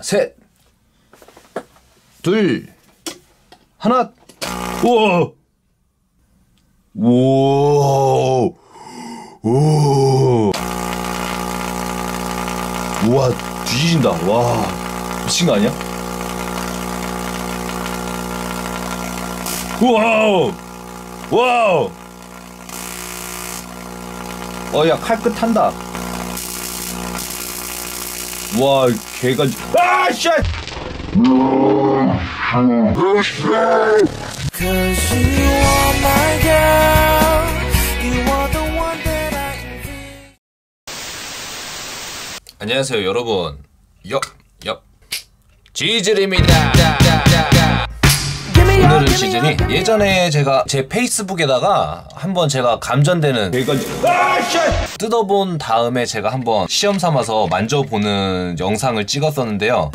셋, 둘, 하나. 우와! 우와! 우 우와, 뒤진다. 와, 미친 거 아니야? 와우! 와우! 어, 야, 칼끝 탄다. 와, 개가. 아, envy. 안녕하세요, 여러분. 엽, 엽. 지질입니다. 오늘은 시즌이 예전에 제가 제 페이스북에다가 한번 제가 감전되는 뜯어본 다음에 제가 한번 시험 삼아서 만져보는 영상을 찍었었는데요.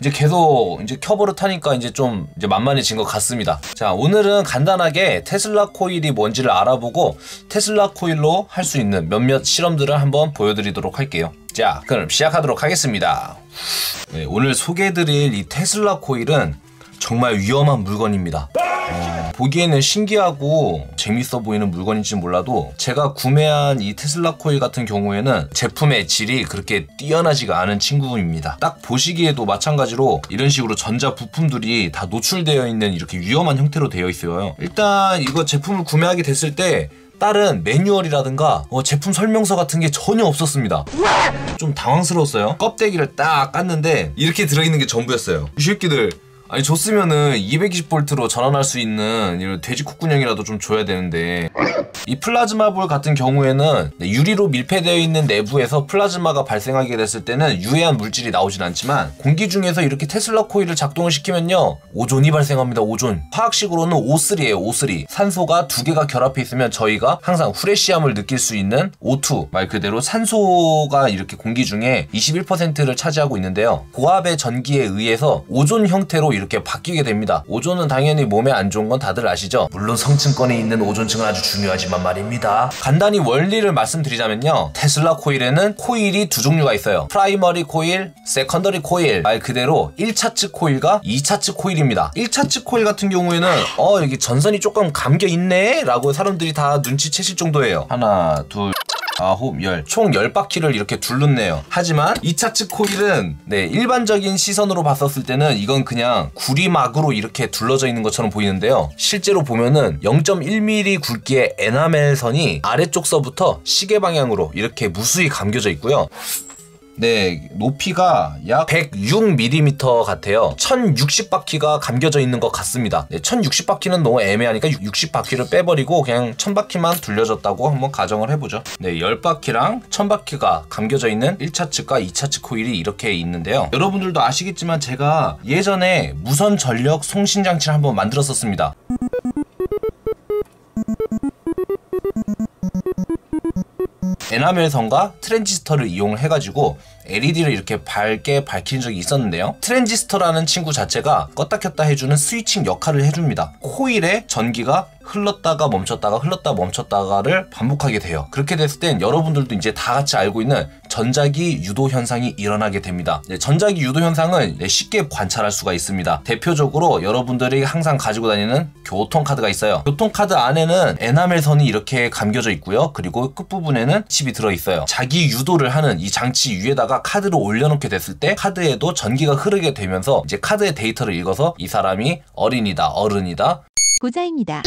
이제 계속 이제 켜버릇하니까 이제 좀 이제 만만해진 것 같습니다. 자 오늘은 간단하게 테슬라 코일이 뭔지를 알아보고 테슬라 코일로 할 수 있는 몇몇 실험들을 한번 보여드리도록 할게요. 자 그럼 시작하도록 하겠습니다. 네, 오늘 소개해드릴 이 테슬라 코일은 정말 위험한 물건입니다. 어, 보기에는 신기하고 재밌어 보이는 물건인지 몰라도 제가 구매한 이 테슬라 코일 같은 경우에는 제품의 질이 그렇게 뛰어나지가 않은 친구입니다. 딱 보시기에도 마찬가지로 이런 식으로 전자 부품들이 다 노출되어 있는 이렇게 위험한 형태로 되어 있어요. 일단 이거 제품을 구매하게 됐을 때 다른 매뉴얼이라든가 어, 제품 설명서 같은 게 전혀 없었습니다. 좀 당황스러웠어요. 껍데기를 딱 깠는데 이렇게 들어있는 게 전부였어요. 이 새끼들 아니 줬으면은 220V로 전환할 수 있는 이런 돼지 콧구녕이라도 좀 줘야 되는데. 이 플라즈마 볼 같은 경우에는 네, 유리로 밀폐되어 있는 내부에서 플라즈마가 발생하게 됐을 때는 유해한 물질이 나오진 않지만 공기 중에서 이렇게 테슬라 코일을 작동을 시키면요 오존이 발생합니다 오존. 화학식으로는 O3예요 O3 산소가 두 개가 결합해 있으면 저희가 항상 fresh함을 느낄 수 있는 O2 말 그대로 산소가 이렇게 공기 중에 21%를 차지하고 있는데요. 고압의 전기에 의해서 오존 형태로 이렇게 바뀌게 됩니다. 오존은 당연히 몸에 안 좋은 건 다들 아시죠? 물론 성층권에 있는 오존층은 아주 중요하지만 말입니다. 간단히 원리를 말씀드리자면요. 테슬라 코일에는 코일이 두 종류가 있어요. primary 코일, secondary 코일. 말 그대로 1차측 코일과 2차측 코일입니다. 1차측 코일 같은 경우에는 어 여기 전선이 조금 감겨 있네? 라고 사람들이 다 눈치채실 정도예요. 하나 둘 아홉, 열. 총 10바퀴를 이렇게 둘렀네요. 하지만 2차 측 코일은 네, 일반적인 시선으로 봤었을 때는 이건 그냥 구리막으로 이렇게 둘러져 있는 것처럼 보이는데요. 실제로 보면은 0.1mm 굵기의 에나멜 선이 아래쪽서부터 시계 방향으로 이렇게 무수히 감겨져 있고요. 네, 높이가 약 106mm 같아요. 1060바퀴가 감겨져 있는 것 같습니다. 네, 1060바퀴는 너무 애매하니까 60바퀴를 빼버리고 그냥 1000바퀴만 둘려졌다고 한번 가정을 해보죠. 네, 10바퀴랑 1000바퀴가 감겨져 있는 1차 측과 2차 측 코일이 이렇게 있는데요. 여러분들도 아시겠지만 제가 예전에 무선 전력 송신 장치를 한번 만들었었습니다. 에나멜선과 트랜지스터를 이용을 해가지고 LED를 이렇게 밝게 밝힌 적이 있었는데요. 트랜지스터라는 친구 자체가 껐다 켰다 해주는 스위칭 역할을 해줍니다. 코일에 전기가 흘렀다가 멈췄다가 흘렀다 멈췄다가를 반복하게 돼요. 그렇게 됐을 땐 여러분들도 이제 다 같이 알고 있는 전자기 유도 현상이 일어나게 됩니다. 네, 전자기 유도 현상을 네, 쉽게 관찰할 수가 있습니다. 대표적으로 여러분들이 항상 가지고 다니는 교통카드가 있어요. 교통카드 안에는 에나멜 선이 이렇게 감겨져 있고요. 그리고 끝부분에는 칩이 들어있어요. 자기 유도를 하는 이 장치 위에다가 카드를 올려놓게 됐을 때 카드에도 전기가 흐르게 되면서 이제 카드의 데이터를 읽어서 이 사람이 어린이다, 어른이다, 고자입니다.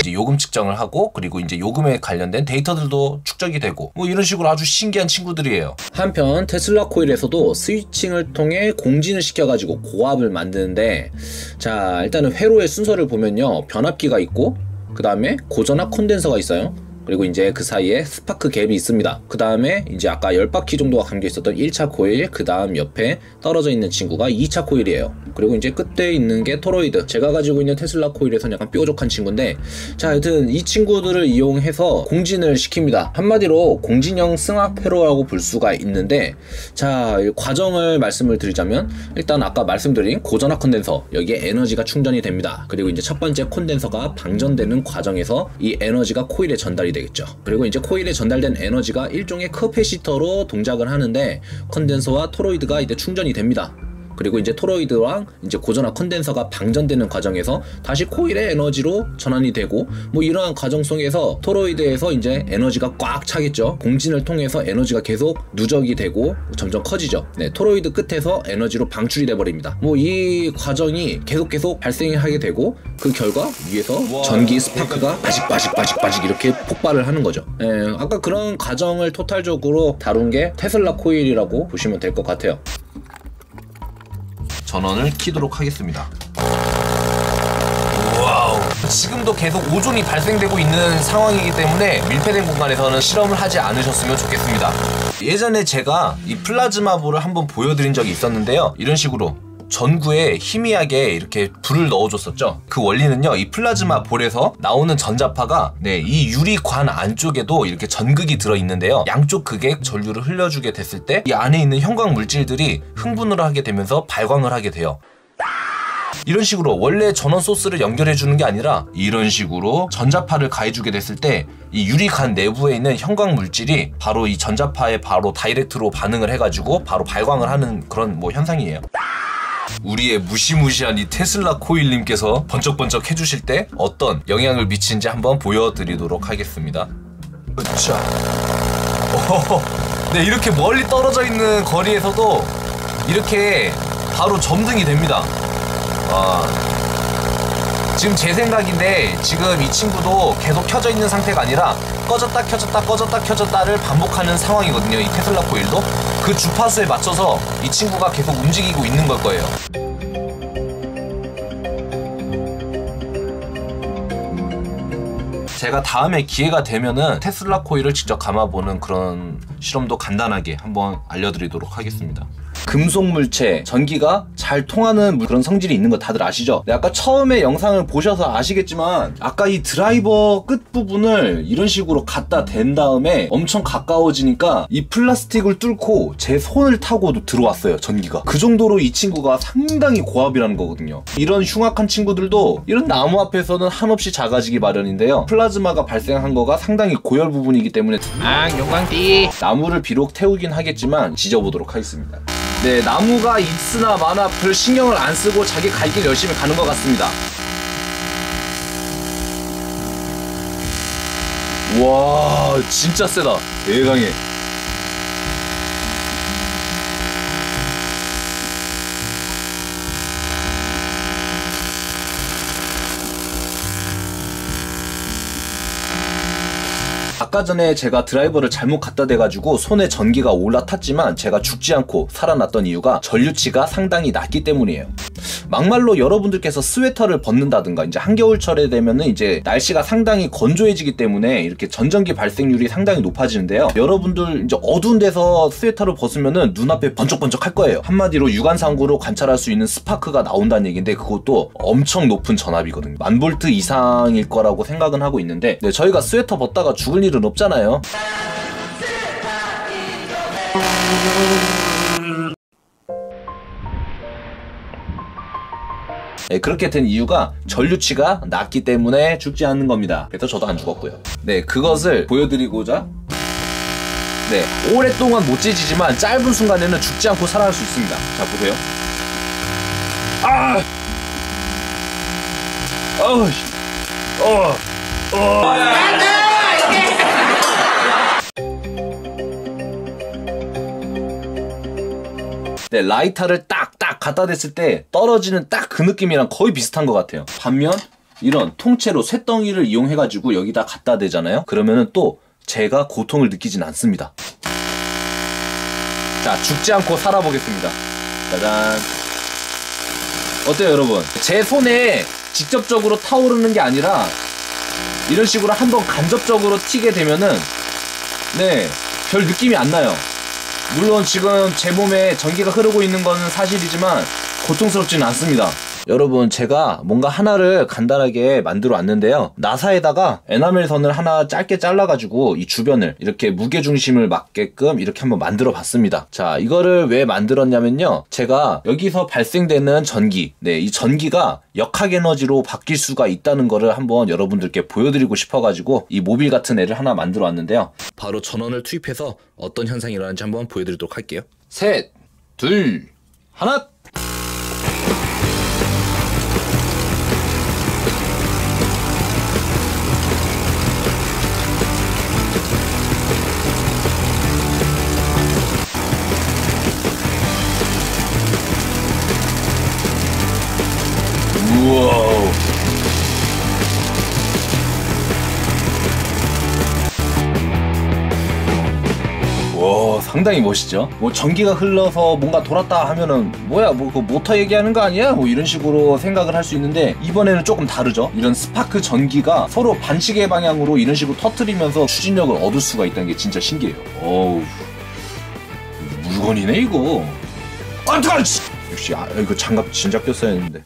이제 요금 측정을 하고 그리고 이제 요금에 관련된 데이터들도 축적이 되고 뭐 이런 식으로 아주 신기한 친구들이에요. 한편 테슬라 코일에서도 스위칭을 통해 공진을 시켜가지고 고압을 만드는데 자 일단은 회로의 순서를 보면요 변압기가 있고 그 다음에 고전압 콘덴서가 있어요. 그리고 이제 그 사이에 스파크 갭이 있습니다. 그 다음에 이제 아까 10바퀴 정도가 감겨 있었던 1차 코일, 그 다음 옆에 떨어져 있는 친구가 2차 코일이에요. 그리고 이제 끝에 있는 게 toroid. 제가 가지고 있는 테슬라 코일에서는 약간 뾰족한 친구인데, 자, 하여튼 이 친구들을 이용해서 공진을 시킵니다. 한마디로 공진형 승압 회로라고 볼 수가 있는데, 자, 이 과정을 말씀을 드리자면, 일단 아까 말씀드린 고전압 콘덴서, 여기에 에너지가 충전이 됩니다. 그리고 이제 첫 번째 콘덴서가 방전되는 과정에서 이 에너지가 코일에 전달이 되겠죠. 그리고 이제 코일에 전달된 에너지가 일종의 커패시터로 동작을 하는데 컨덴서와 toroid가 이제 충전이 됩니다. 그리고 이제 toroid랑 이제 고전압 컨덴서가 방전되는 과정에서 다시 코일의 에너지로 전환이 되고 뭐 이러한 과정 속에서 toroid에서 이제 에너지가 꽉 차겠죠. 공진을 통해서 에너지가 계속 누적이 되고 점점 커지죠. 네, toroid 끝에서 에너지로 방출이 돼 버립니다. 뭐 이 과정이 계속 계속 발생이 하게 되고 그 결과 위에서 전기 스파크가 바식 바식 바식 바식 이렇게 폭발을 하는 거죠. 예, 아까 그런 과정을 토탈적으로 다룬 게 테슬라 코일이라고 보시면 될 것 같아요. 전원을 키도록 하겠습니다. Wow. 지금도 계속 오존이 발생되고 있는 상황이기 때문에 밀폐된 공간에서는 실험을 하지 않으셨으면 좋겠습니다. 예전에 제가 이 플라즈마볼을 한번 보여드린 적이 있었는데요. 이런 식으로 전구에 희미하게 이렇게 불을 넣어줬었죠. 그 원리는요, 이 플라즈마 볼에서 나오는 전자파가 네, 이 유리관 안쪽에도 이렇게 전극이 들어있는데요. 양쪽 극에 전류를 흘려주게 됐을 때 이 안에 있는 형광 물질들이 흥분을 하게 되면서 발광을 하게 돼요. 이런 식으로 원래 전원 소스를 연결해 주는 게 아니라 이런 식으로 전자파를 가해주게 됐을 때 이 유리관 내부에 있는 형광 물질이 바로 이 전자파에 바로 다이렉트로 반응을 해가지고 바로 발광을 하는 그런 뭐 현상이에요. 우리의 무시무시한 이 테슬라 코일님께서 번쩍번쩍 해주실 때 어떤 영향을 미치는지 한번 보여드리도록 하겠습니다. 으쌰. 네, 이렇게 멀리 떨어져 있는 거리에서도 이렇게 바로 점등이 됩니다. 아, 지금 제 생각인데 지금 이 친구도 계속 켜져 있는 상태가 아니라 꺼졌다 켜졌다 꺼졌다 켜졌다를 반복하는 상황이거든요. 이 테슬라 코일도 그 주파수에 맞춰서 이 친구가 계속 움직이고 있는 걸 거예요. 제가 다음에 기회가 되면은 테슬라 코일을 직접 감아보는 그런 실험도 간단하게 한번 알려드리도록 하겠습니다. 금속 물체, 전기가 잘 통하는 그런 성질이 있는 거 다들 아시죠? 네, 아까 처음에 영상을 보셔서 아시겠지만 아까 이 드라이버 끝 부분을 이런 식으로 갖다 댄 다음에 엄청 가까워지니까 이 플라스틱을 뚫고 제 손을 타고 들어왔어요 전기가 그 정도로 이 친구가 상당히 고압이라는 거거든요 이런 흉악한 친구들도 이런 나무 앞에서는 한없이 작아지기 마련인데요 플라즈마가 발생한 거가 상당히 고열 부분이기 때문에 아 용광띠 나무를 비록 태우긴 하겠지만 지져보도록 하겠습니다. 네, 나무가 있으나 마나 별 신경을 안 쓰고 자기 갈 길 열심히 가는 것 같습니다. 와, 진짜 세다. 대강해. 아까 전에 제가 드라이버를 잘못 갖다 대가지고 손에 전기가 올라탔지만 제가 죽지 않고 살아났던 이유가 전류치가 상당히 낮기 때문이에요. 막말로 여러분들께서 스웨터를 벗는다든가 이제 한겨울철에 되면은 이제 날씨가 상당히 건조해지기 때문에 이렇게 정전기 발생률이 상당히 높아지는데요. 여러분들 이제 어두운 데서 스웨터를 벗으면은 눈앞에 번쩍번쩍 할 거예요. 한마디로 육안상으로 관찰할 수 있는 스파크가 나온다는 얘기인데 그것도 엄청 높은 전압이거든요. 만 볼트 이상일 거라고 생각은 하고 있는데 네, 저희가 스웨터 벗다가 죽을 일은 없잖아요. 네, 그렇게 된 이유가 전류치가 낮기 때문에 죽지 않는 겁니다. 그래서 저도 안 죽었고요. 네, 그것을 보여드리고자 네, 오랫동안 못 찢지지만 짧은 순간에는 죽지 않고 살아날 수 있습니다. 자, 보세요. 아! 어우, 씨. 어, 어. 네, 라이터를 딱딱 갖다 댔을 때 떨어지는 딱 그 느낌이랑 거의 비슷한 것 같아요. 반면 이런 통째로 쇳덩이를 이용해가지고 여기다 갖다 대잖아요. 그러면은 또 제가 고통을 느끼진 않습니다. 자, 죽지 않고 살아보겠습니다. 짜잔. 어때요, 여러분? 제 손에 직접적으로 타오르는 게 아니라 이런 식으로 한번 간접적으로 튀게 되면은 네, 별 느낌이 안 나요. 물론 지금 제 몸에 전기가 흐르고 있는 거는 사실이지만 고통스럽지는 않습니다. 여러분 제가 뭔가 하나를 간단하게 만들어 왔는데요. 나사에다가 에나멜 선을 하나 짧게 잘라가지고 이 주변을 이렇게 무게 중심을 맞게끔 이렇게 한번 만들어 봤습니다. 자 이거를 왜 만들었냐면요. 제가 여기서 발생되는 전기, 네 이 전기가 역학 에너지로 바뀔 수가 있다는 거를 한번 여러분들께 보여드리고 싶어가지고 이 모빌 같은 애를 하나 만들어 왔는데요. 바로 전원을 투입해서 어떤 현상이 일어나는지 한번 보여드리도록 할게요. 셋, 둘, 하나. 상당히 멋있죠. 뭐 전기가 흘러서 뭔가 돌았다 하면은 뭐야 뭐 그 모터 얘기하는 거 아니야? 뭐 이런 식으로 생각을 할 수 있는데 이번에는 조금 다르죠. 이런 스파크 전기가 서로 반시계 방향으로 이런 식으로 터트리면서 추진력을 얻을 수가 있다는 게 진짜 신기해요. 어우 물건이네 이거. 아 뜨거! 역시 아 이거 장갑 진짜 꼈어야 했는데.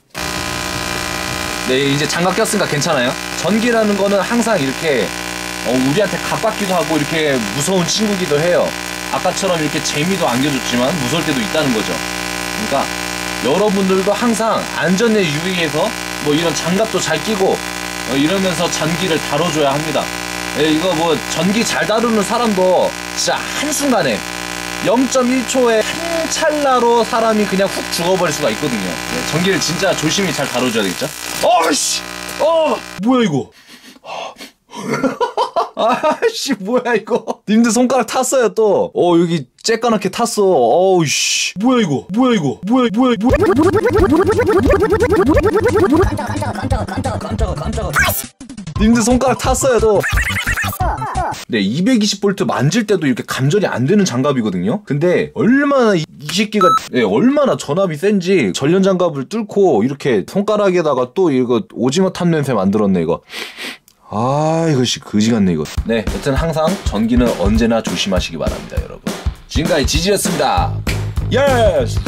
네 이제 장갑 꼈으니까 괜찮아요. 전기라는 거는 항상 이렇게 어, 우리한테 가깝기도 하고 이렇게 무서운 친구기도 해요. 아까처럼 이렇게 재미도 안겨줬지만 무서울 때도 있다는 거죠. 그러니까 여러분들도 항상 안전에 유의해서 뭐 이런 장갑도 잘 끼고 어, 이러면서 전기를 다뤄줘야 합니다. 예, 이거 뭐 전기 잘 다루는 사람도 진짜 한순간에 0.1초에 한 찰나로 사람이 그냥 훅 죽어버릴 수가 있거든요. 예, 전기를 진짜 조심히 잘 다뤄줘야 되겠죠? 어씨! 어! 뭐야 이거? 아씨 뭐야 이거? 님들 손가락 탔어요 또 어 여기 쬐까맣게 탔어. 어우 씨. 뭐야 이거? 뭐야 이거? 뭐야 뭐야 뭐야 님들 손가락 탔어요 또. 네, 220V 만질 때도 이렇게 감전이 안 되는 장갑이거든요. 근데 얼마나 이, 이 새끼가 네, 얼마나 전압이 센지 전련 장갑을 뚫고 이렇게 손가락에다가 또 이거 오징어 탄 냄새 만들었네 이거. 아 이것이 그지 같네 이거. 네, 여튼 항상 전기는 언제나 조심하시기 바랍니다, 여러분. 지금까지 지지였습니다. Yes.